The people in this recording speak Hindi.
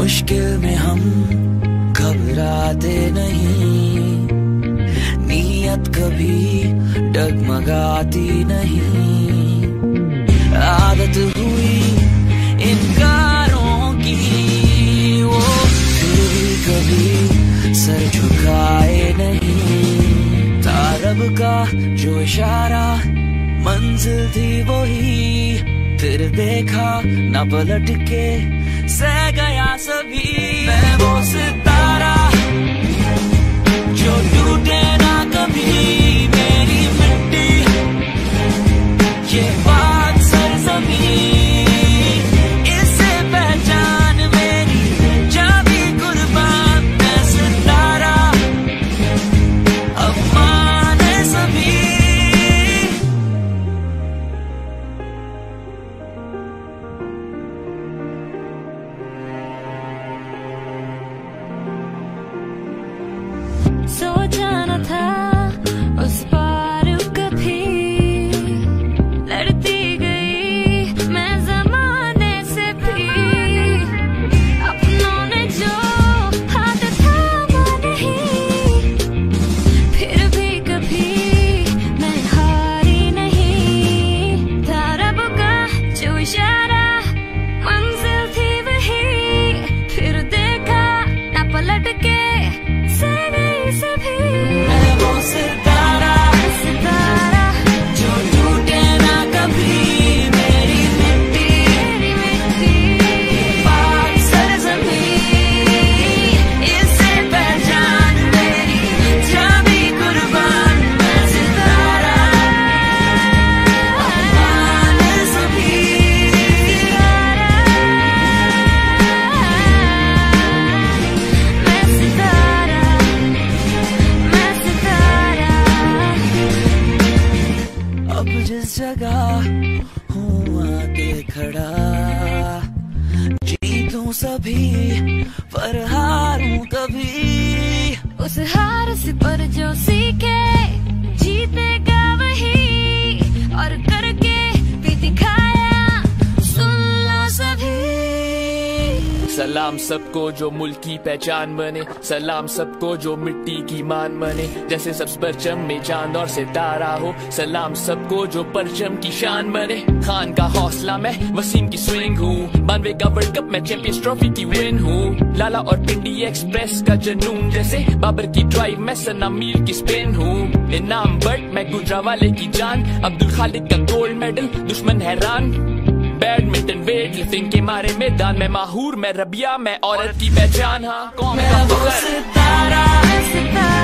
मुश्किल में हम घबराते नहीं। नीयत कभी डगमगाती नहीं। आदत हुई इनकारों की, वो फिर कभी सर झुकाए नहीं। तारब का जो इशारा, मंजिल थी वही। फिर देखा न पलट के सह गया सभी। मैं वो सितारा जगह हूँ आके खड़ा जीतू सभी पर हारू कभी उस हार से सलाम सबको जो मुल्क की पहचान बने, सलाम सबको जो मिट्टी की मान बने। जैसे सब परचम में चाँद और सितारा हो, सलाम सबको जो परचम की शान बने। खान का हौसला मैं वसीम की स्विंग हूँ। बानवे का वर्ल्ड कप मैं चैंपियंस ट्रॉफी की विन हूँ। लाला और पिंडी एक्सप्रेस का जनून, जैसे बाबर की ड्राइव मैं सना मीर की स्पिन हूँ। इनाम बट मैं गुजरा वाले की जान, अब्दुल खालिद का गोल्ड मेडल दुश्मन हैरान। बैडमिंटन वेट लिफ्टिंग के मारे मैदान में माहूर, मैं रबिया, मैं औरत की पहचान हाँ। कौन मैं सितारा।